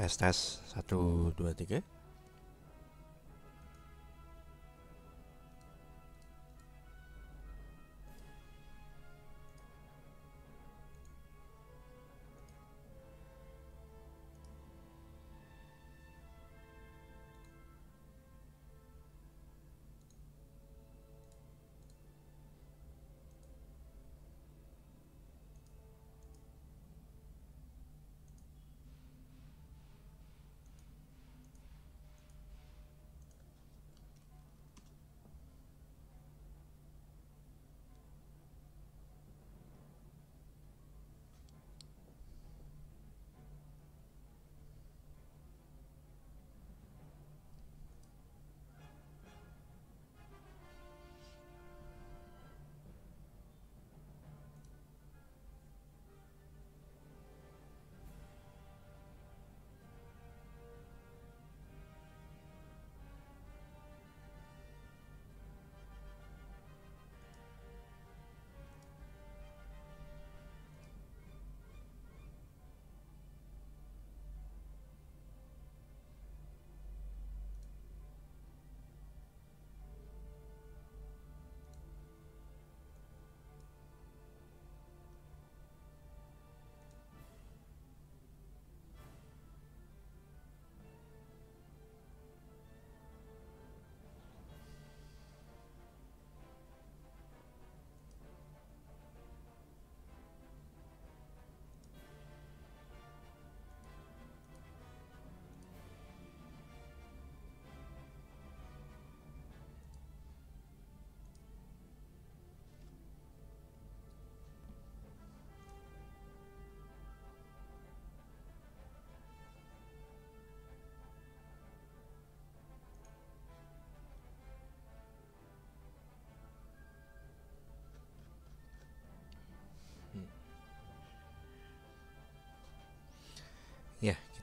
Tes tes satu dua tiga.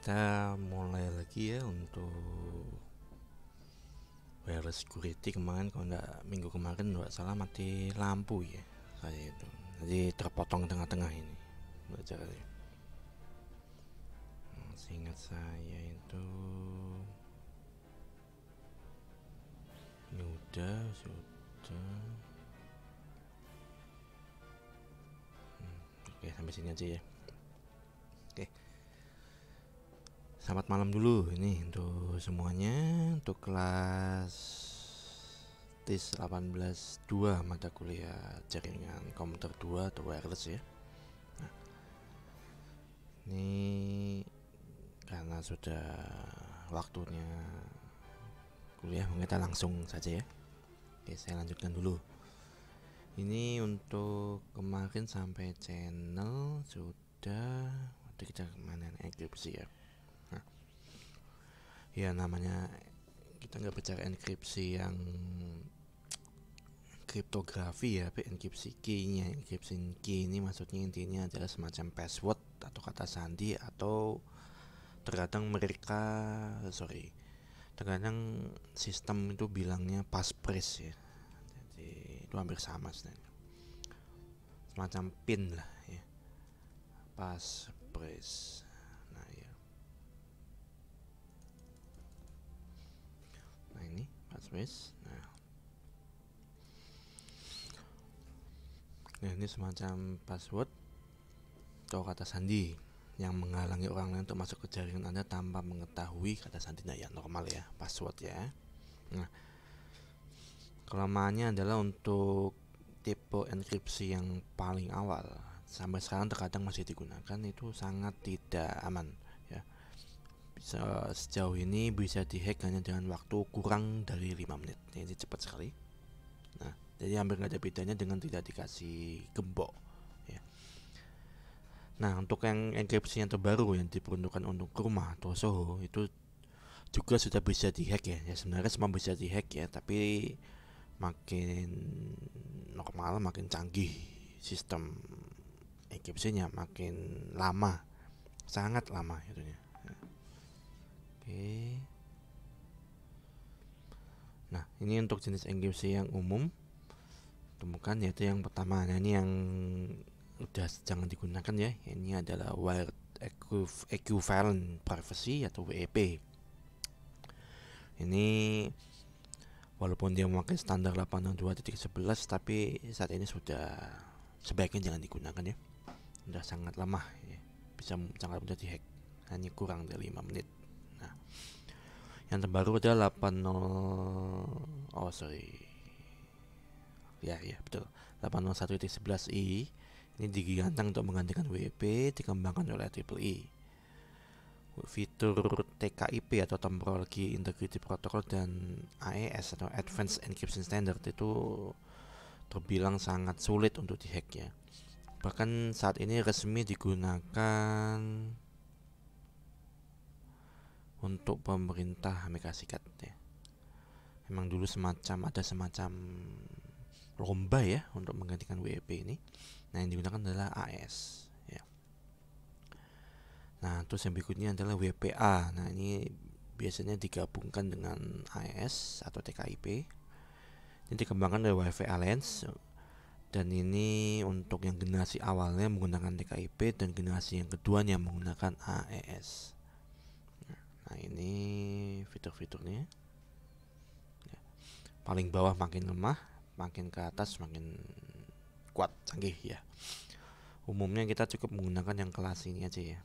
Kita mulai lagi ya untuk wireless security kemarin kalau nggak minggu kemarin nggak salah mati lampu ya saya itu. Jadi terpotong tengah-tengah ini belajarnya nah, seingat saya itu ini udah sudah hmm, oke sampai sini aja ya Selamat malam dulu ini untuk semuanya untuk kelas TIS 18.2 mata kuliah jaringan komputer 2 atau wireless ya. Nah, ini karena sudah waktunya kuliah kita langsung saja ya. Oke, saya lanjutkan dulu. Ini untuk kemarin sampai channel sudah kita ke mana enkripsi ya ya namanya kita nggak bicara enkripsi yang kriptografi ya tapi enkripsi key-nya enkripsi key ini maksudnya intinya adalah semacam password atau kata sandi atau terkadang mereka sorry terkadang sistem itu bilangnya passphrase ya. Jadi itu hampir sama sebenarnya. Semacam pin lah ya. Passphrase password nah. Nah ini semacam password atau kata sandi yang menghalangi orang lain untuk masuk ke jaringan Anda tanpa mengetahui kata sandinya. Ya normal ya password ya. Nah. Kelemahannya adalah untuk tipe enkripsi yang paling awal. Sampai sekarang terkadang masih digunakan itu sangat tidak aman sejauh ini bisa dihack hanya dengan waktu kurang dari 5 menit. Ini cepat sekali. Nah jadi hampir nggak ada bedanya dengan tidak dikasih gembok ya. Nah untuk yang enkripsi yang terbaru yang diperuntukkan untuk rumah atau soho itu juga sudah bisa dihack ya. Ya sebenarnya semua bisa dihack ya tapi makin normal makin canggih sistem enkripsinya makin lama sangat lama itunya Oke. Nah, ini untuk jenis enkripsi yang umum temukan yaitu yang pertama. Nah, ini yang udah jangan digunakan ya. Ini adalah wired Equivalent Privacy atau WEP. Ini walaupun dia memakai standar 802.11 tapi saat ini sudah sebaiknya jangan digunakan ya. Sudah sangat lemah ya. Bisa sangat mudah dihack. Hanya kurang dari 5 menit. Yang terbaru adalah 80 oh sorry. Ya ya betul. 801.11i ini digantang untuk menggantikan WP dikembangkan oleh IEEE. Fitur TKIP atau Temporal Key Integrity Protocol dan AES atau Advanced Encryption Standard itu terbilang sangat sulit untuk dihack ya. Bahkan saat ini resmi digunakan untuk pemerintah Amerika Serikat ya. Memang dulu semacam ada semacam lomba ya untuk menggantikan WP ini Nah yang digunakan adalah AS ya. Nah terus yang berikutnya adalah WPA Nah ini biasanya digabungkan dengan AS atau TKIP Ini dikembangkan dari WiFi Alliance dan ini untuk yang generasi awalnya menggunakan TKIP dan generasi yang keduanya menggunakan AES. Nah ini fitur-fiturnya. Ya. Paling bawah makin lemah, makin ke atas makin kuat canggih ya. Umumnya kita cukup menggunakan yang kelas ini aja ya.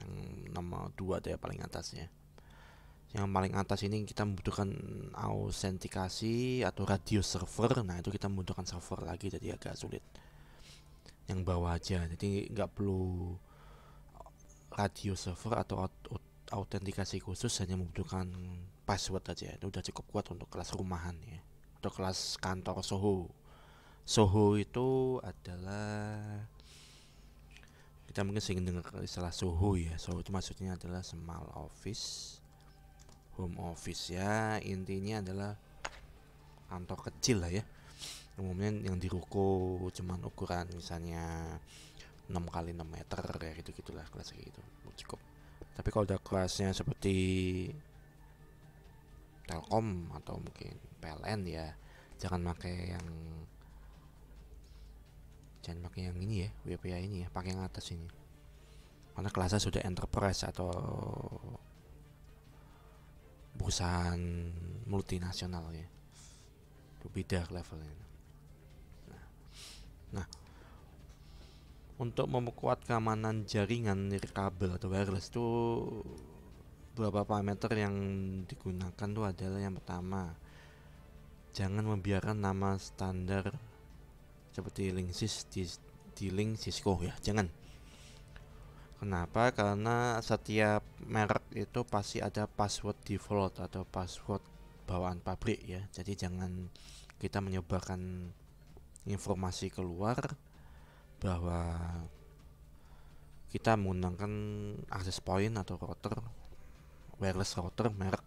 Yang nomor dua ya paling atas ya. Yang paling atas ini kita membutuhkan autentikasi atau radio server. Nah itu kita membutuhkan server lagi jadi agak sulit. Yang bawah aja jadi nggak perlu radio server atau autentikasi khusus hanya membutuhkan password aja itu udah cukup kuat untuk kelas rumahan ya untuk kelas kantor Soho Soho itu adalah kita mungkin sering dengar istilah Soho ya. Soho itu maksudnya adalah small office, home office ya. Intinya adalah kantor kecil lah ya. Umumnya yang di ruko cuman ukuran misalnya 6 kali 6 meter ya gitu gitulah kelas gitu cukup tapi kalau udah kelasnya seperti Telkom atau mungkin PLN ya jangan pakai yang jangan pakai yang ini ya WPA ini ya pakai yang atas ini. Karena kelasnya sudah enterprise atau perusahaan multinasional ya. Itu beda levelnya. Nah, nah untuk memperkuat keamanan jaringan dari kabel atau wireless itu beberapa parameter yang digunakan tuh adalah yang pertama jangan membiarkan nama standar seperti Linksys di, di link Cisco ya jangan. Kenapa? Karena setiap merek itu pasti ada password default atau password bawaan pabrik ya. Jadi jangan kita menyebarkan informasi keluar bahwa kita menggunakan access point atau router wireless router merek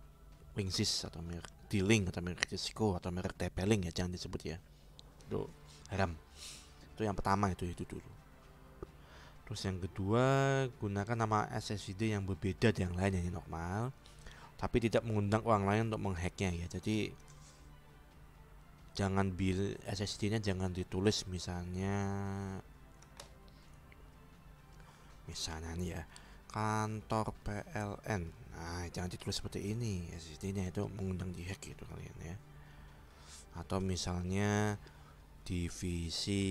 Linksys atau merek D-Link atau merek Cisco atau merek TP-Link ya jangan disebut ya. Tuh RAM itu yang pertama itu itu dulu. Terus yang kedua gunakan nama SSD yang berbeda dari yang lain yang normal tapi tidak mengundang orang lain untuk menghacknya ya. Jadi jangan bil SSD-nya jangan ditulis misalnya misalnya nih ya kantor PLN nah jangan ditulis seperti ini SSD-nya itu mengundang dihack gitu kalian ya atau misalnya divisi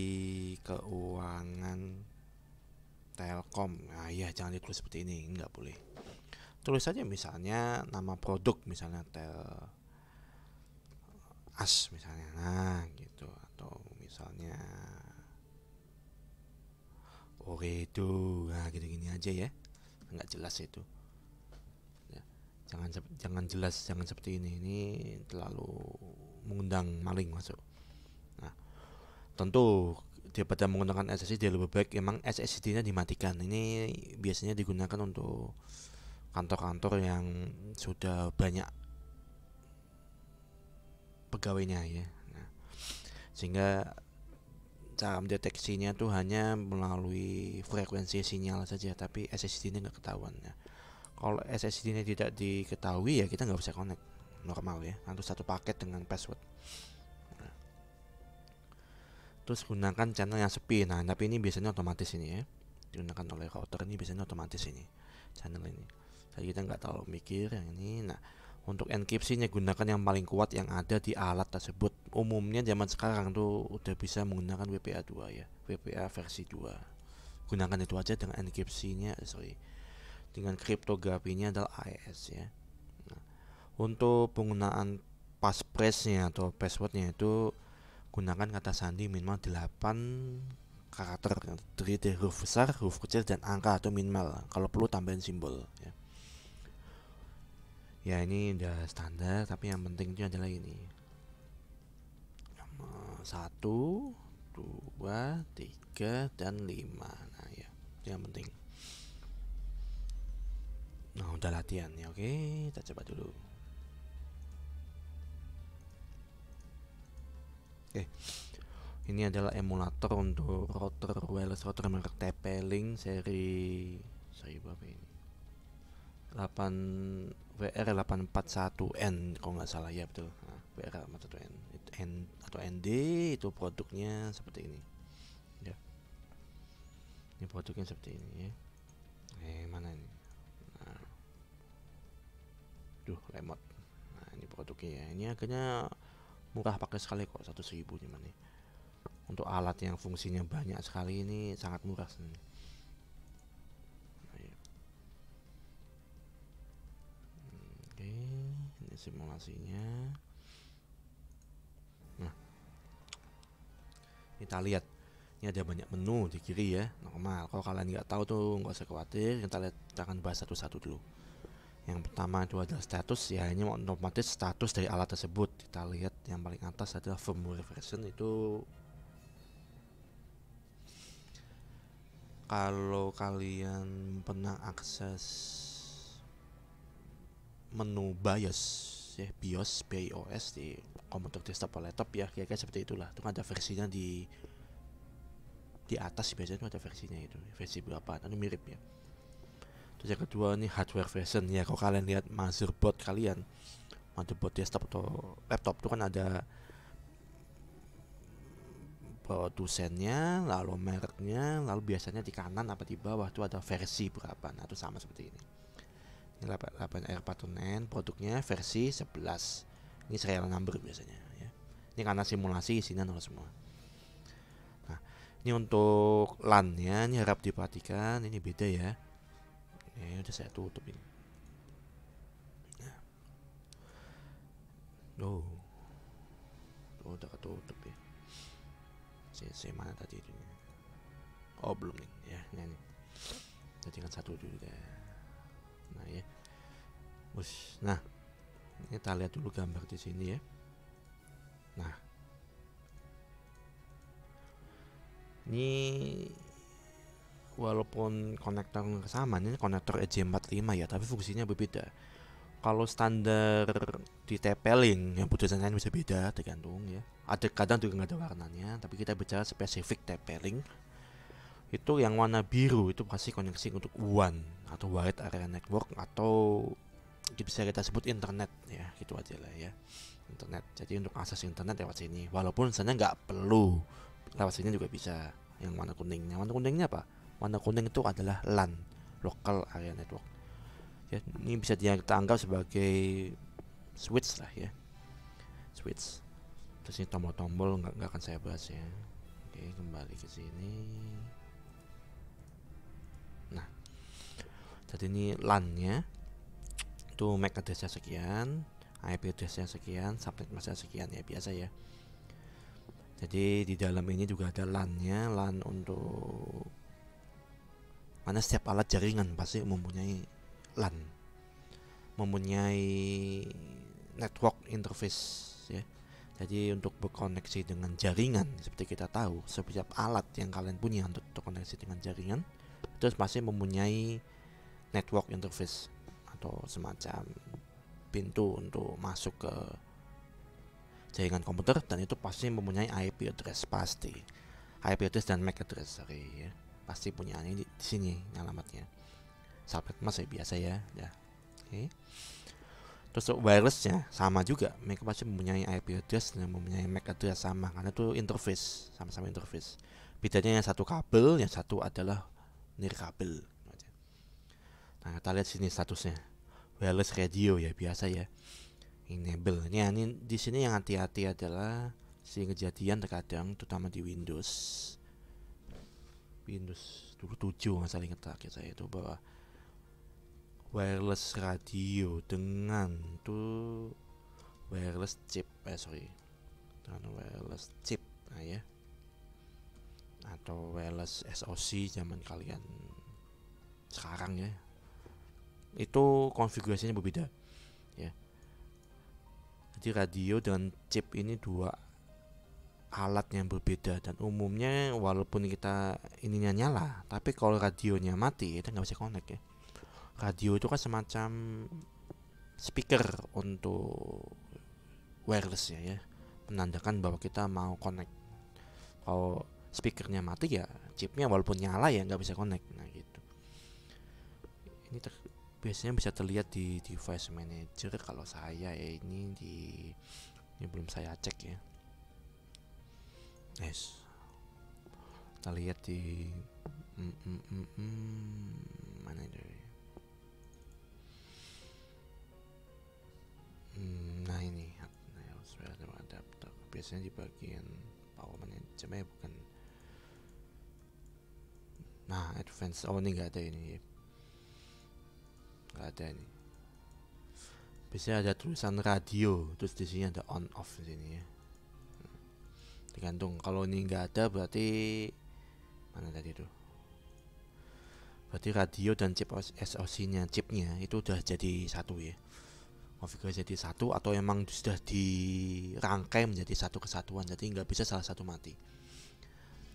keuangan Telkom. Nah, iya jangan ditulis seperti ini, nggak boleh. Tulis saja misalnya nama produk misalnya Tel As misalnya. Nah, gitu atau misalnya Oredo. Nah, gitu-gini aja ya. Nggak jelas itu. Ya, jangan jangan jelas, jangan seperti ini. Ini terlalu mengundang maling masuk tentu daripada menggunakan SSD lebih baik emang SSD-nya dimatikan ini biasanya digunakan untuk kantor-kantor yang sudah banyak pegawainya ya nah, sehingga cara mendeteksinya tuh hanya melalui frekuensi sinyal saja tapi SSD-nya nggak ketahuan ya. Kalau SSD-nya tidak diketahui ya kita nggak bisa connect. Normal ya harus satu paket dengan password. Terus gunakan channel yang sepi. Nah tapi ini biasanya otomatis ini ya. Digunakan oleh router ini biasanya otomatis ini channel ini. Jadi kita nggak terlalu mikir yang ini. Nah untuk enkripsinya gunakan yang paling kuat yang ada di alat tersebut umumnya zaman sekarang tuh udah bisa menggunakan WPA 2 ya WPA versi 2 gunakan itu aja dengan enkripsinya sorry dengan kriptografinya adalah AES ya nah, untuk penggunaan passpressnya atau passwordnya itu gunakan kata sandi minimal 8 karakter terdiri dari huruf besar, huruf kecil dan angka atau minimal. Kalau perlu tambahin simbol ya. Ya ini udah standar tapi yang penting itu adalah ini. Satu, dua, tiga, dan lima. Nah ya, itu yang penting. Nah udah latihan ya, oke kita coba dulu. Oke. Ini adalah emulator untuk router wireless router merek TP-Link seri saya berapa ini? 8 WR841N kalau nggak salah ya betul. Nah, WR841N N atau ND itu produknya seperti ini. Ya. Ini produknya seperti ini ya. Eh mana ini? Nah. Duh, lemot. Nah, ini produknya ya. Ini akhirnya murah pakai sekali kok satu seribu cuman nih untuk alat yang fungsinya banyak sekali ini sangat murah sih. Oke ini simulasinya. Nah kita lihat. Ini ada banyak menu di kiri ya normal. Kalau kalian nggak tahu tuh nggak usah khawatir. Kita lihat jangan bahas satu-satu dulu. Yang pertama itu adalah status. Ya ini otomatis status dari alat tersebut. Kita lihat yang paling atas adalah firmware version. Itu kalau kalian pernah akses menu BIOS ya BIOS BIOS di komputer desktop atau laptop ya kira-kira seperti itulah. Itu ada versinya di di atas biasanya itu ada versinya itu versi berapa nanti mirip ya. Terus yang kedua ini hardware version ya kalau kalian lihat motherboard kalian motherboard desktop atau laptop itu kan ada produsennya lalu mereknya lalu biasanya di kanan apa di bawah itu ada versi berapa. Nah itu sama seperti ini ini 8 r 4 n produknya versi 11 ini serial number biasanya ya. Ini karena simulasi isinya nol semua. Nah ini untuk LAN nya ini harap diperhatikan ini beda ya. Ya udah saya tutup ini nah. oh oh udah ketutup ya. CC mana tadi itu? Oh belum nih. Ya ini jadi kan satu deh nah ya. Ush. nah ini kita lihat dulu gambar di sini ya. Nah. Ini walaupun konektor sama ini konektor EJ45 ya tapi fungsinya berbeda. Kalau standar di TP-Link yang putusannya bisa beda tergantung ya. Ada kadang juga nggak ada warnanya tapi kita bicara spesifik TP-Link itu yang warna biru itu pasti koneksi untuk WAN atau wide area network atau bisa kita sebut internet ya gitu aja lah ya. Internet jadi untuk akses internet lewat sini. Walaupun sebenarnya nggak perlu lewat sini juga bisa yang warna kuningnya. Warna kuningnya apa? Warna kuning itu adalah LAN local area network. Ya ini bisa kita anggap sebagai switch lah ya. Switch. Terus ini tombol-tombol nggak nggak akan saya bahas ya. Oke kembali ke sini jadi ini LAN nya itu MAC addressnya sekian IP addressnya sekian subnet masnya sekian ya biasa ya. Jadi di dalam ini juga ada LAN nya LAN untuk mana setiap alat jaringan pasti mempunyai LAN mempunyai network interface ya. Jadi untuk berkoneksi dengan jaringan seperti kita tahu setiap alat yang kalian punya untuk terkoneksi dengan jaringan itu pasti mempunyai network interface atau semacam pintu untuk masuk ke jaringan komputer dan itu pasti mempunyai IP address pasti. IP address dan MAC address sorry ya. Pasti punya ini di, di sini alamatnya. Subnet mas ya biasa ya ya. Oke. Okay. terus wirelessnya sama juga. Mereka pasti mempunyai IP address dan mempunyai MAC address sama karena itu interface sama-sama interface. Bedanya yang satu kabel yang satu adalah nirkabel nah kita lihat sini statusnya. Wireless radio ya biasa ya. Enable ini, ini di sini yang hati-hati adalah si kejadian terkadang terutama di Windows. Windows 27 nggak salah ingat terakhir saya itu bahwa wireless radio dengan tuh wireless chip eh sorry. Dengan wireless chip nah ya. Atau wireless SoC zaman kalian sekarang ya itu konfigurasinya berbeda. Ya. Jadi radio dan chip ini dua alat yang berbeda dan umumnya walaupun kita ininya nyala tapi kalau radionya mati kita nggak bisa connect ya. Radio itu kan semacam speaker untuk wireless ya ya. Menandakan bahwa kita mau connect. Kalau speakernya mati ya chipnya walaupun nyala ya nggak bisa connect. Nah gitu. Ini ter biasanya bisa terlihat di device manager kalau saya ya ini di ini belum saya cek ya. Yes. Kita lihat di mm, mm, mm, mm, mana itu hmm, nah ini adapter biasanya di bagian power manajemen bukan. Nah advance oh ini enggak ada ini nggak ada ini. Biasanya ada tulisan radio terus di sini ada on off di sini ya. Tergantung kalau ini nggak ada berarti mana tadi tuh berarti radio dan chip SoC nya chipnya itu udah jadi satu ya? Konfigurasi jadi satu atau emang sudah dirangkai menjadi satu kesatuan jadi nggak bisa salah satu mati?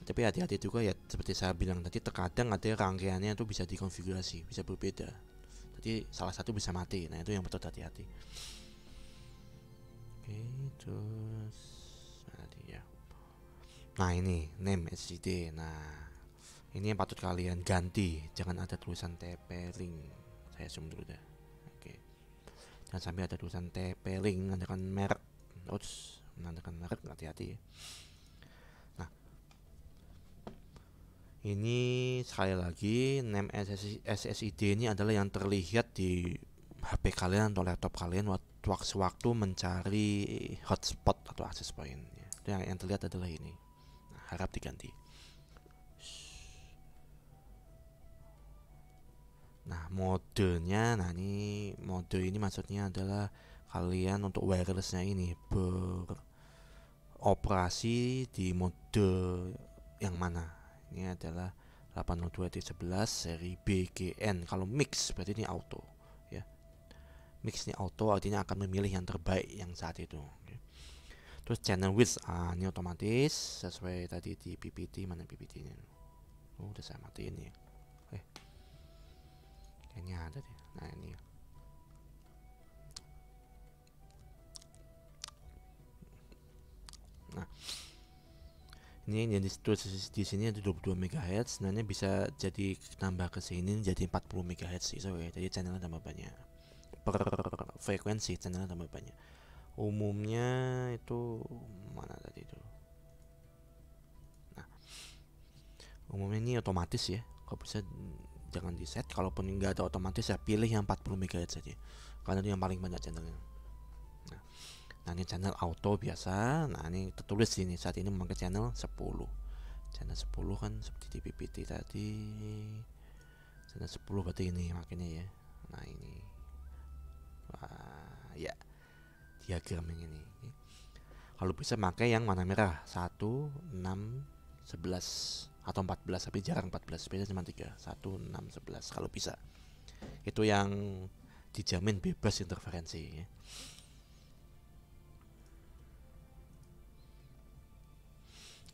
Tapi hati-hati juga ya seperti saya bilang tadi terkadang ada rangkaiannya itu bisa dikonfigurasi bisa berbeda jadi salah satu bisa mati. Nah itu yang betul hati-hati. Oke terus ya nah ini name SCD nah ini yang patut kalian ganti. Jangan ada tulisan TP link. Saya zoom dulu deh. Oke. Jangan sampai ada tulisan TP link menandakan merek. Uts, menandakan merek hati-hati. ya nah ini sekali lagi name SSID ini adalah yang terlihat di HP kalian atau laptop kalian waktu waktu mencari hotspot atau access point ya. yang, yang terlihat adalah ini harap diganti. Nah, modenya, nah ini mode ini maksudnya adalah kalian untuk wirelessnya ini beroperasi di mode yang mana? Ini adalah 802.11 seri BGN. Kalau mix berarti ini auto, ya. Mix ini auto artinya akan memilih yang terbaik yang saat itu terus channel width ah, ini otomatis sesuai tadi di PPT mana PPT nya oh udah saya matiin ya eh kayaknya ada deh. Nah ini nah ini yang di, di sini ada 22 MHz sebenarnya bisa jadi tambah ke sini jadi 40 MHz so, ya. jadi channelnya tambah banyak. Per frekuensi channelnya tambah banyak. Umumnya itu mana tadi itu? Nah umumnya ini otomatis ya. Kalau bisa jangan di set kalaupun nggak ada otomatis ya pilih yang 40 MHz saja karena itu yang paling banyak channelnya nah ini channel auto biasa. Nah ini tertulis sini saat ini memakai channel 10 channel 10 kan seperti di PPT tadi. Channel 10 berarti ini makanya ya. Nah ini. Wah ya. Diagram yang ini. Kalau bisa pakai yang mana merah. 1 6 11 atau 14 tapi jarang 14 biasanya cuma 3 1 6 11 kalau bisa. Itu yang dijamin bebas interferensi ya.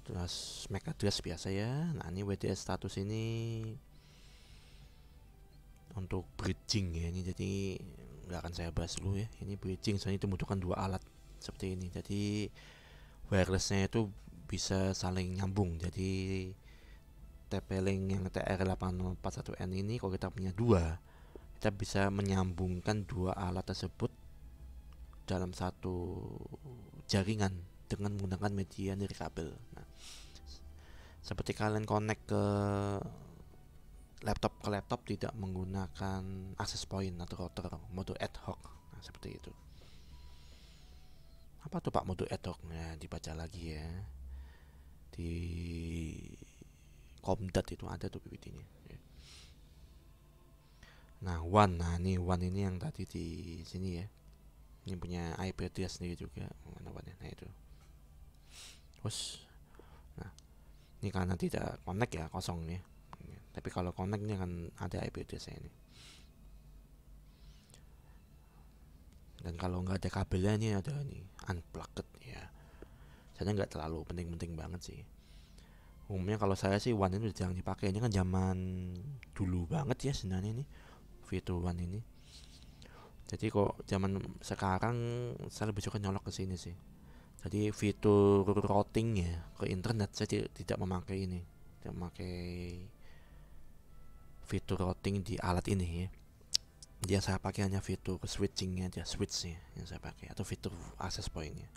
Terus MAC address biasa ya. Nah ini WDS status ini untuk bridging ya. Ini jadi nggak akan saya bahas dulu ya. Ini bridging soalnya itu membutuhkan dua alat seperti ini. Jadi wirelessnya itu bisa saling nyambung. Jadi TP-Link yang TR8041N ini kalau kita punya dua kita bisa menyambungkan dua alat tersebut dalam satu jaringan dengan menggunakan media dari kabel seperti kalian connect ke laptop ke laptop tidak menggunakan access point atau router mode ad hoc. Nah, seperti itu. Apa tuh pak mode ad hoc nah dibaca lagi ya. Di Komdat itu ada tuh PPT-nya nah one nah ini one ini yang tadi di sini ya. Ini punya IP address sendiri juga mana nah itu. Terus ini karena tidak connect ya kosong nih tapi kalau connect ini akan ada IP address ini. Dan kalau nggak ada kabelnya ini ada ini unplugged ya. Saya nggak terlalu penting-penting banget sih. Umumnya kalau saya sih one ini jarang dipakai. Ini kan zaman dulu banget ya sebenarnya ini fitur one ini. Jadi kok zaman sekarang saya lebih suka nyolok ke sini sih jadi fitur routingnya ke internet saya tidak memakai ini tidak memakai fitur routing di alat ini ya. Dia saya pakai hanya fitur switchingnya aja switchnya yang saya pakai atau fitur access pointnya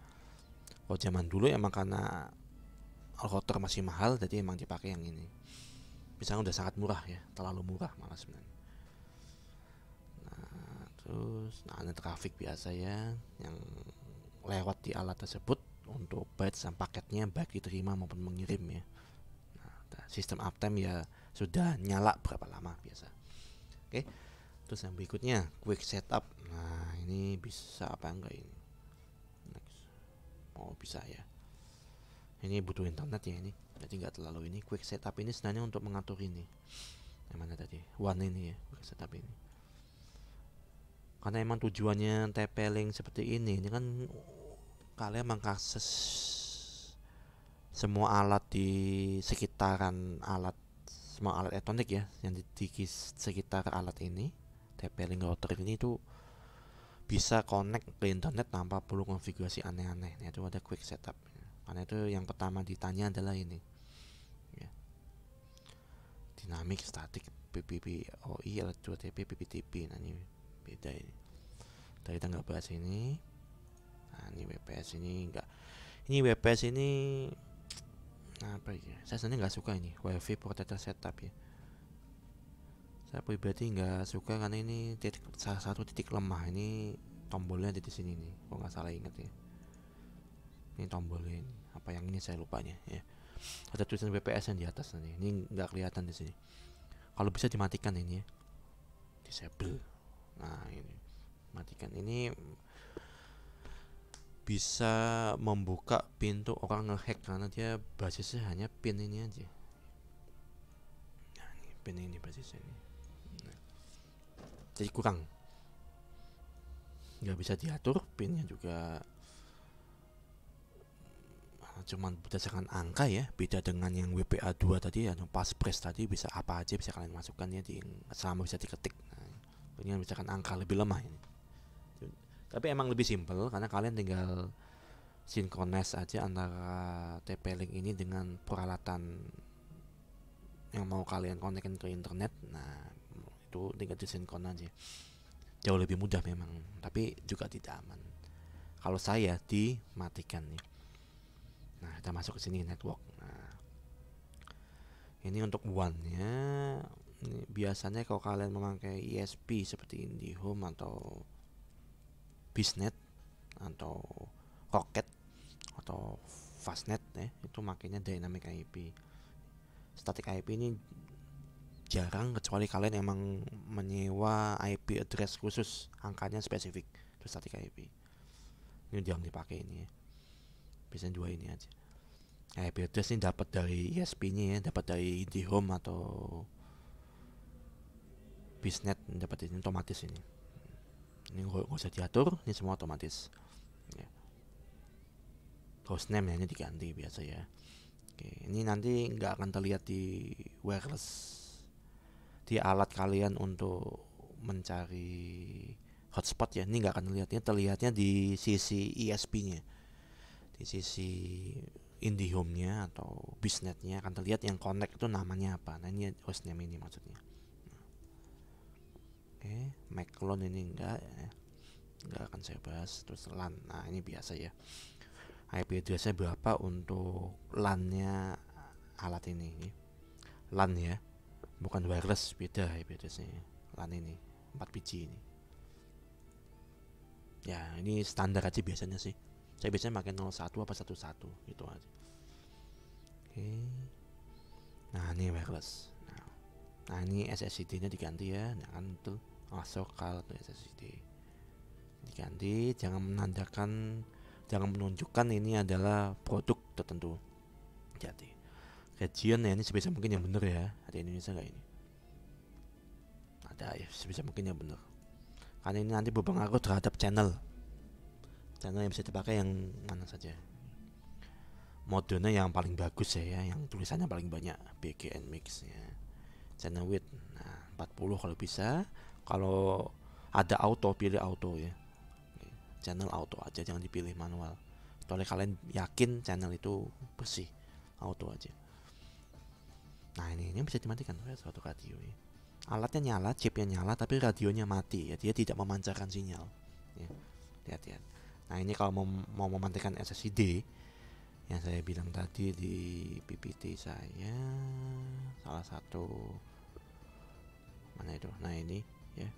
kalau zaman dulu emang karena router masih mahal jadi emang dipakai yang ini. Misalnya udah sangat murah ya terlalu murah malah sebenarnya. Nah terus nah ada traffic biasa ya yang lewat di alat tersebut untuk bytes dan paketnya baik diterima maupun mengirim ya. Nah, sistem uptime ya sudah nyala berapa lama biasa. Oke terus yang berikutnya quick setup. Nah ini bisa apa enggak ini? Next. Oh bisa ya. Ini butuh internet ya ini. Jadi nggak terlalu ini. Quick setup ini sebenarnya untuk mengatur ini. Yang mana tadi? One ini ya quick setup ini. Karena emang tujuannya TP-Link seperti ini ini kan kalian mengakses semua alat di sekitaran alat semua alat elektronik ya yang di, di sekitar alat ini TP-Link router ini tuh bisa connect ke internet tanpa perlu konfigurasi aneh-aneh. Nah, itu ada quick setup. Karena itu yang pertama ditanya adalah ini. Ya. dinamik statik PPPoI LT2TP PPTP nah ini beda ini. Tadi kita nggak bahas ini nah ini WPS ini enggak ini WPS ini apa ya saya sebenarnya nggak suka ini WiFi protector setup ya. Saya pribadi nggak suka karena ini titik salah satu titik lemah. Ini tombolnya ada di sini nih kalau nggak salah ingat ya. Ini tombolnya ini apa yang ini saya lupanya ya. Ada tulisan WPS yang di atas nanti ini nggak kelihatan di sini. Kalau bisa dimatikan ini ya disable. Nah ini matikan. Ini bisa membuka pintu orang ngehack karena dia basisnya hanya pin ini aja. Nah ini pin ini basisnya ini. Nah. jadi kurang. Nggak bisa diatur pinnya juga cuman berdasarkan angka ya beda dengan yang WPA 2 tadi ya passphrase tadi bisa apa aja bisa kalian masukkan ya di selama bisa diketik. Nah, ini berdasarkan angka lebih lemah ini tapi emang lebih simpel karena kalian tinggal sinkronis aja antara TP-Link ini dengan peralatan yang mau kalian konekkan ke internet nah itu tinggal disinkron aja jauh lebih mudah memang tapi juga tidak aman kalau saya dimatikan nih Nah, kita masuk ke sini network. Nah, ini untuk one-nya. Ini biasanya kalau kalian memakai ISP seperti IndiHome atau Bisnet atau Rocket atau Fastnet ya, itu makanya dynamic IP. Static IP ini jarang kecuali kalian emang menyewa IP address khusus angkanya spesifik itu static IP ini jangan dipakai ini ya. Biasanya dua ini aja. IP address ini dapat dari ISP nya ya dapat dari IndiHome atau Bisnet dapat ini otomatis ini ini nggak usah diatur ini semua otomatis ya. ya ini diganti biasa ya oke ini nanti nggak akan terlihat di wireless di alat kalian untuk mencari hotspot ya ini nggak akan terlihatnya terlihatnya di sisi ISP nya di sisi IndiHome-nya atau Bisnet-nya akan terlihat yang connect itu namanya apa. Nah, ini hostname ini maksudnya. Okay, Maclon ini enggak ya. Enggak akan saya bahas. Terus LAN. Nah, ini biasa ya. IP address-nya berapa untuk LAN-nya alat ini. LAN ya. bukan wireless beda IP addressnya LAN ini 4 biji ini ya ini standar aja biasanya sih saya biasanya pakai 01 apa 11 gitu aja oke nah ini wireless nah, nah ini SSID nya diganti ya nah kan tuh masuk kalau tuh SSID diganti jangan menandakan jangan menunjukkan ini adalah produk tertentu. Jadi region ya ini sebisa mungkin yang benar ya. Ada Indonesia nggak ini? Ada ya sebisa mungkin yang benar. Karena ini nanti berpengaruh terhadap channel. Channel yang bisa dipakai yang mana saja. Modenya yang paling bagus ya, ya yang tulisannya paling banyak BGN mix ya. Channel width nah 40 kalau bisa kalau ada auto pilih auto ya. Channel auto aja jangan dipilih manual. Soalnya kalian yakin channel itu bersih auto aja. Nah ini ini bisa dimatikan ya suatu radio ya. alatnya nyala chipnya nyala tapi radionya mati ya. Dia tidak memancarkan sinyal ya. Lihat-lihat. Nah ini kalau mau, mau mematikan SSID yang saya bilang tadi di PPT saya salah satu mana itu? Nah ini ya.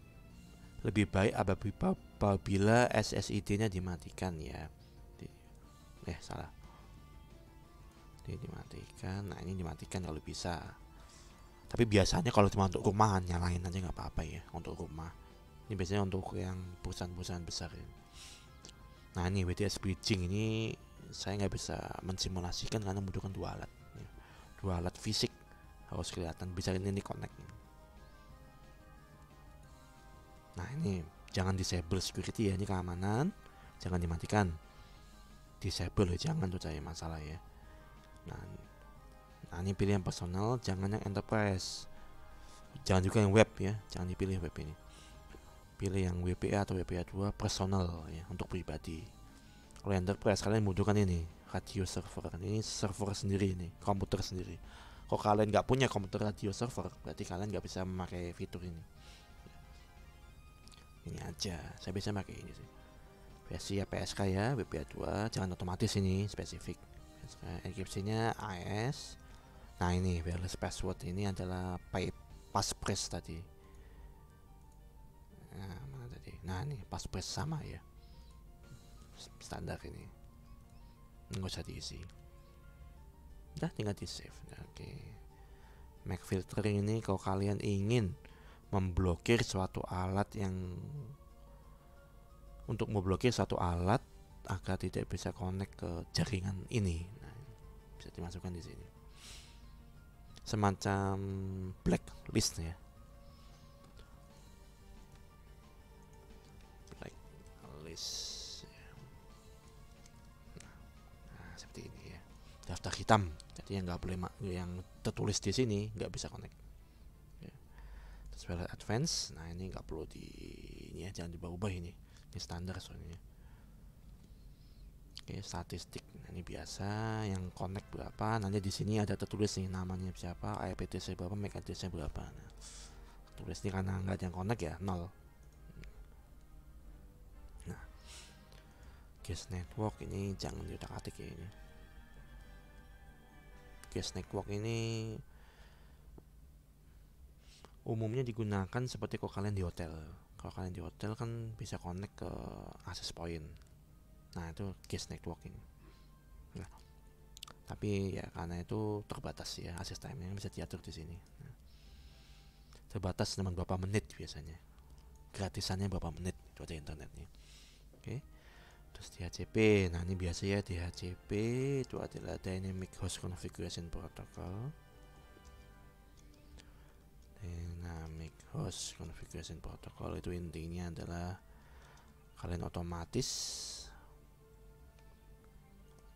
Lebih baik apabila SSID-nya dimatikan ya. Di, eh salah. Ini dimatikan. Nah ini dimatikan kalau bisa. Tapi biasanya kalau cuma untuk rumahan nyalain aja nggak apa-apa ya untuk rumah. Ini biasanya untuk yang perusahaan-perusahaan besar ya. nah ini WTS bridging ini saya nggak bisa mensimulasikan karena membutuhkan dua alat ya. dua alat fisik harus kelihatan bisa ini, ini. connect nah ini jangan disable security ya ini keamanan. Jangan dimatikan. Disable ya jangan tuh saya masalah ya. Nah, nah ini pilih yang personal jangan yang enterprise. Jangan juga yang web ya jangan dipilih web ini. Pilih yang WPA atau WPA 2 personal ya untuk pribadi. Kalau enterprise kalian membutuhkan ini radio server. Ini server sendiri ini komputer sendiri. Kalau kalian nggak punya komputer radio server berarti kalian nggak bisa memakai fitur ini ini aja. Saya bisa pakai ini sih. Versi PSK ya WPA 2 jangan otomatis ini spesifik. Enkripsinya AES nah ini wireless password ini adalah passphrase tadi. Nah mana tadi? Nah ini passphrase sama ya. Standar ini. Nggak usah diisi. Udah tinggal di save. Oke. Okay. Mac filtering ini kalau kalian ingin memblokir suatu alat yang untuk memblokir suatu alat agar tidak bisa connect ke jaringan ini. Nah, bisa dimasukkan di sini. Semacam blacklist ya. Blacklist daftar hitam. Jadi yang nggak boleh yang tertulis di sini nggak bisa connect. ya. Advance. Nah ini nggak perlu di ini ya jangan diubah-ubah ini. Ini standar soalnya. Oke statistik. Nah, ini biasa. Yang connect berapa? Nanti di sini ada tertulis nih namanya siapa IP address berapa MAC address berapa. Nah, tulis ini karena nggak ada yang connect ya nol. Nah guest network ini jangan diutak atik ya ini. Guest network ini umumnya digunakan seperti kalau kalian di hotel. Kalau kalian di hotel kan bisa connect ke access point. Nah itu guest networking. Nah, tapi ya karena itu terbatas ya access time yang bisa diatur di sini. Nah, terbatas dengan berapa menit biasanya. Gratisannya berapa menit itu internetnya. Oke okay terus DHCP nah ini biasa ya DHCP itu adalah Dynamic Host Configuration Protocol Dynamic Host Configuration Protocol itu intinya adalah kalian otomatis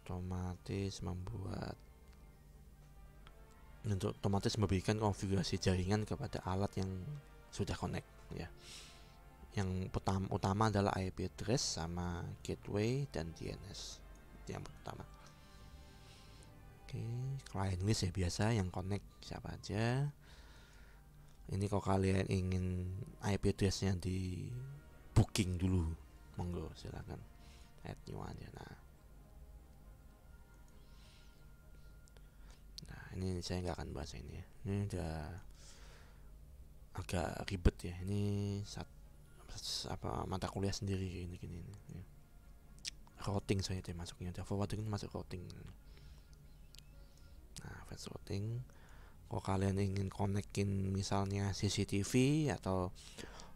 otomatis membuat untuk otomatis memberikan konfigurasi jaringan kepada alat yang sudah connect ya. Yang pertama utama adalah IP address sama gateway dan DNS yang pertama. Oke client list ya biasa yang connect siapa aja ini kalau kalian ingin IP addressnya di booking dulu? Monggo silakan. Add new aja. Nah. Nah ini saya nggak akan bahas ini ya. Ini udah agak ribet ya. Ini saat apa mata kuliah sendiri ini gini, ini ya. routing saya masuknya. Java forwarding masuk routing. Nah fast routing kalau kalian ingin konekin misalnya CCTV atau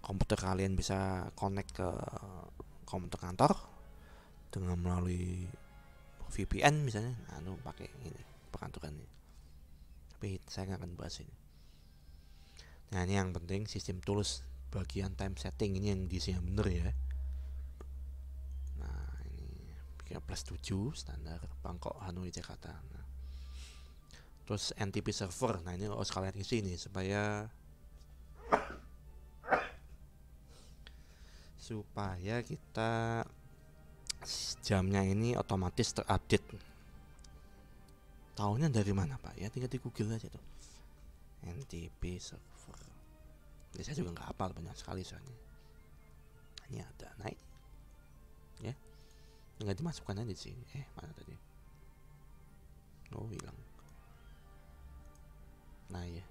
komputer kalian bisa connect ke komputer kantor dengan melalui VPN misalnya nah pakai ini peraturan ini. Tapi saya nggak akan bahas ini. Nah ini yang penting sistem tools bagian time setting ini yang diisi yang bener ya. Nah ini plus 7 standar Bangkok Hanoi Jakarta. Nah, terus NTP server. Nah ini harus kalian isi ini supaya supaya kita jamnya ini otomatis terupdate. Tahunnya dari mana pak? Ya tinggal di Google aja tuh. NTP server. Ya, saya juga nggak hafal banyak sekali soalnya. Ini ada naik. Ya nggak dimasukkan aja di sini. Eh mana tadi? Oh hilang nah ya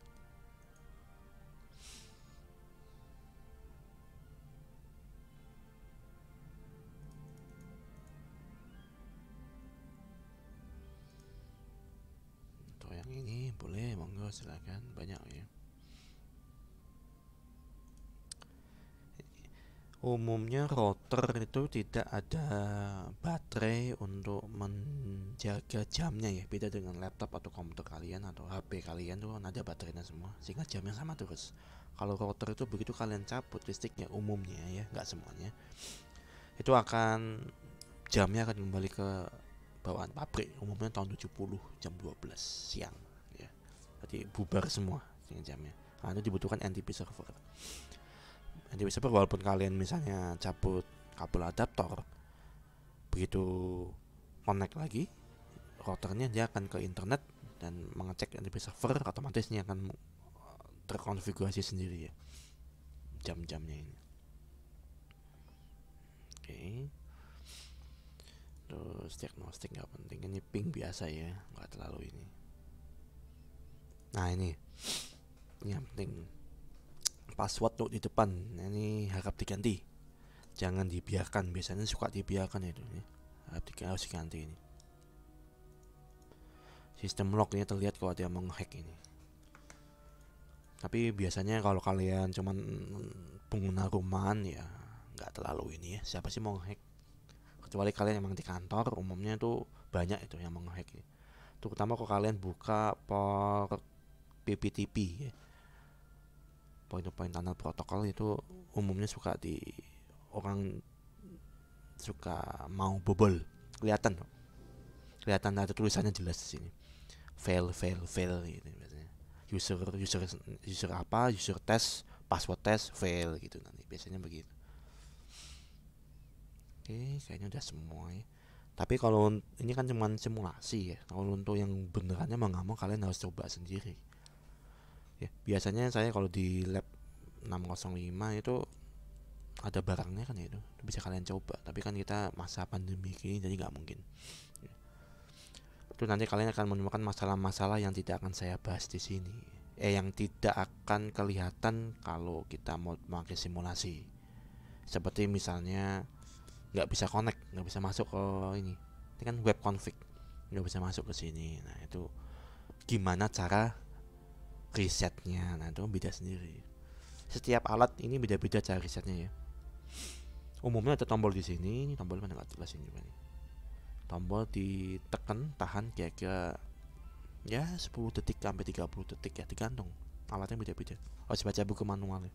untuk yang ini boleh monggo silakan. Banyak ya umumnya router itu tidak ada baterai untuk menjaga jamnya ya. Beda dengan laptop atau komputer kalian atau HP kalian tuh kan ada baterainya semua sehingga jamnya sama terus. Kalau router itu begitu kalian cabut listriknya umumnya ya nggak semuanya itu akan jamnya akan kembali ke bawaan pabrik umumnya tahun 70 jam 12 siang ya. Jadi bubar semua jamnya. Nah, itu dibutuhkan NTP server nanti bisa walaupun kalian misalnya cabut kabel adaptor begitu connect lagi routernya dia akan ke internet dan mengecek NTP server otomatis ini akan terkonfigurasi sendiri ya jam-jamnya ini. Oke. Okay. terus diagnostik nggak penting ini ping biasa ya nggak terlalu ini. Nah ini. Ini yang penting password tuh di depan. Nah, ini harap diganti. Jangan dibiarkan. Biasanya suka dibiarkan itu ya. harap di, harus diganti ini. Sistem ini terlihat kalau dia menghack ini. Tapi biasanya kalau kalian cuman pengguna rumahan ya nggak terlalu ini ya. Siapa sih mau hack kecuali kalian emang di kantor umumnya itu banyak itu yang menghack ya. terutama kalau kalian buka port PPTP ya poin-poin tunnel protokol itu umumnya suka di orang suka mau bobol. Kelihatan. Kelihatan ada tulisannya jelas di sini. Fail fail fail gitu biasanya. User user user apa user test password test fail gitu nanti. Biasanya begitu. Oke kayaknya udah semua ya. Tapi kalau ini kan cuma simulasi ya. Kalau untuk yang benerannya mau nggak mau kalian harus coba sendiri ya biasanya saya kalau di lab 605 itu ada barangnya kan ya itu, bisa kalian coba. Tapi kan kita masa pandemi ini jadi nggak mungkin. Itu nanti kalian akan menemukan masalah-masalah yang tidak akan saya bahas di sini. Eh yang tidak akan kelihatan kalau kita mau memakai simulasi. Seperti misalnya nggak bisa connect nggak bisa masuk ke ini. Ini kan web config nggak bisa masuk ke sini. Nah itu gimana cara risetnya. Nah itu beda sendiri. Setiap alat ini beda-beda cara risetnya ya. Umumnya ada tombol di sini ini tombol mana jelas ini juga nih tombol ditekan tahan kira-kira ya 10 detik sampai 30 detik ya digantung. Alatnya beda-beda. Harus baca buku manual ya.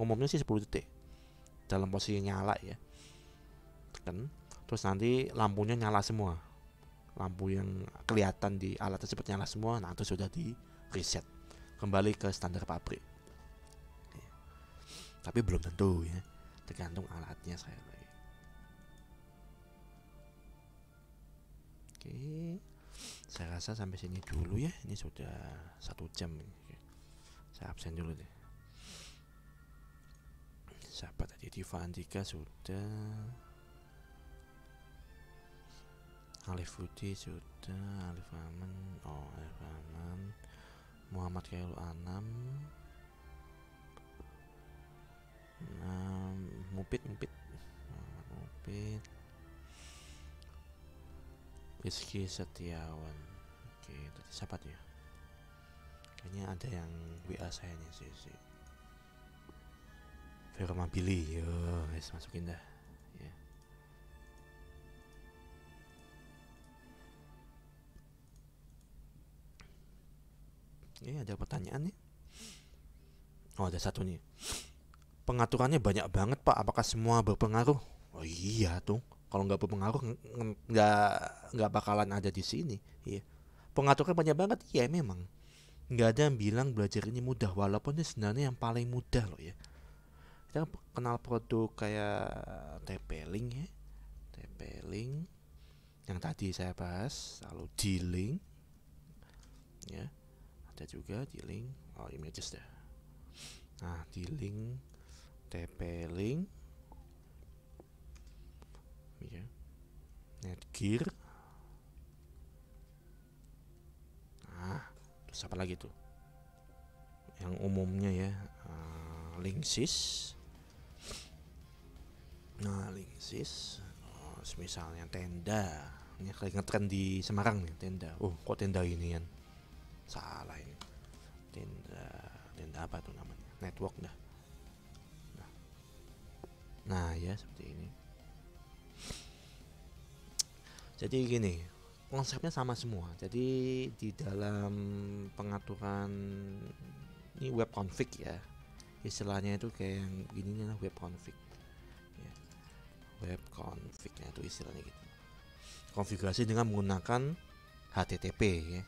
umumnya sih 10 detik. Dalam posisi nyala ya. Tekan terus nanti lampunya nyala semua. Lampu yang kelihatan di alat tersebut nyala semua nah itu sudah di reset kembali ke standar pabrik. Ya. tapi belum tentu ya. Tergantung alatnya saya lagi. Oke. Saya rasa sampai sini dulu ya. Ini sudah satu jam ini. Saya absen dulu deh. Siapa tadi Diva Andika sudah. Alif Budi sudah. Alif Aman oh Alif Aman Muhammad Khairul Anam. Nah, Mupit Mupit. Mupit. Rizky Setiawan. Oke tadi siapa ya. dia kayaknya ada yang WA saya nih sih sih. Firma Billy yo guys masukin dah ini ada pertanyaan nih. Oh ada satu nih. Pengaturannya banyak banget pak. Apakah semua berpengaruh? Oh iya tuh. Kalau nggak berpengaruh nggak nggak bakalan ada di sini. Iya. Pengaturan banyak banget? Iya memang. Nggak ada yang bilang belajar ini mudah walaupun ini sebenarnya yang paling mudah loh ya. Kita kenal produk kayak TP-Link ya. TP-Link yang tadi saya bahas lalu D-Link ya ada juga D-Link oh images dah. Nah D-Link TP-Link ya Netgear. Nah terus apa lagi tuh? Yang umumnya ya uh, Linksys. Nah Linksys oh, misalnya tenda. Ini kayak ngetren di Semarang nih tenda. Oh kok tenda ini kan salah ini apa tuh namanya? Network dah. Nah, nah ya seperti ini. Jadi gini konsepnya sama semua. Jadi di dalam pengaturan ini web config ya. Istilahnya itu kayak yang gini lah web config. Ya. web confignya itu istilahnya gitu. Konfigurasi dengan menggunakan HTTP ya.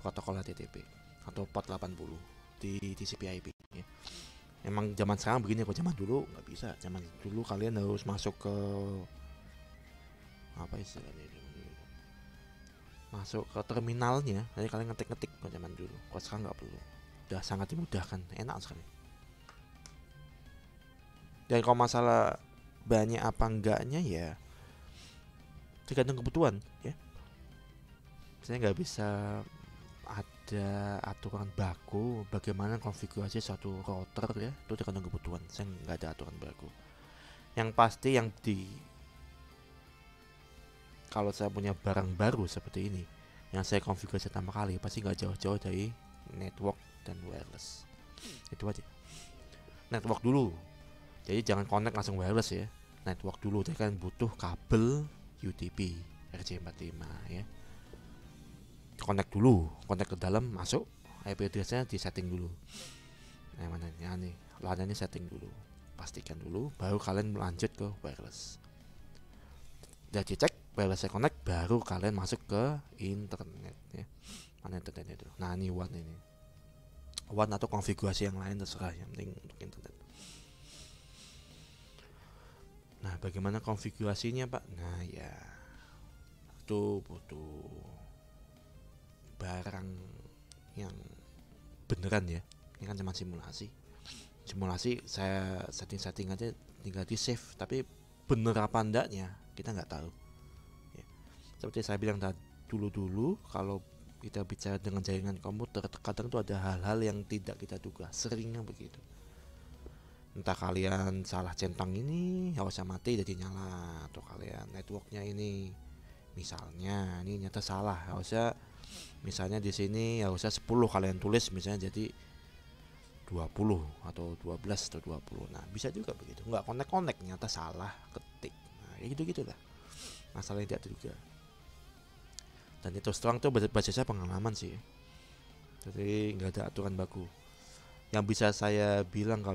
Protokol HTTP atau port 80 di TCP/IP ya. Emang zaman sekarang begini kok zaman dulu nggak bisa. Zaman dulu kalian harus masuk ke apa istilahnya masuk ke terminalnya jadi kalian ngetik-ngetik kok zaman dulu. Kok sekarang nggak perlu. Udah sangat dimudahkan enak sekali. Dan kalau masalah banyak apa enggaknya ya tergantung kebutuhan ya. Saya nggak bisa ada aturan baku bagaimana konfigurasi satu router ya itu tergantung kebutuhan. Saya nggak ada aturan baku. Yang pasti yang di kalau saya punya barang baru seperti ini yang saya konfigurasi pertama kali pasti nggak jauh-jauh dari network dan wireless. Itu aja. Network dulu. Jadi jangan connect langsung wireless ya. Network dulu jadi kan butuh kabel UTP RJ45 ya connect dulu connect ke dalam masuk. IP addressnya di setting dulu. Nah mana nih LAN ini? Setting dulu. Pastikan dulu baru kalian lanjut ke wireless. Udah dicek wireless connect baru kalian masuk ke internet ya. Mana internet itu? Nah ini one ini. One atau konfigurasi yang lain terserah yang penting untuk internet. Nah bagaimana konfigurasinya pak? Nah ya. Itu butuh barang yang beneran ya. Ini kan cuma simulasi. Simulasi saya setting-setting aja tinggal di save tapi bener apa enggaknya kita nggak tahu. Ya. seperti saya bilang tadi dulu-dulu kalau kita bicara dengan jaringan komputer terkadang tuh ada hal-hal yang tidak kita duga seringnya begitu. Entah kalian salah centang ini harusnya mati jadi nyala atau kalian networknya ini misalnya ini nyata salah harusnya misalnya di sini harusnya 10 kalian tulis misalnya jadi 20 atau 12 atau 20 nah bisa juga begitu. Nggak connect connect nyata salah ketik. Nah ya gitu gitulah masalah yang tidak terduga. Dan itu terang tuh basisnya pengalaman sih. Jadi nggak ada aturan baku. Yang bisa saya bilang kalau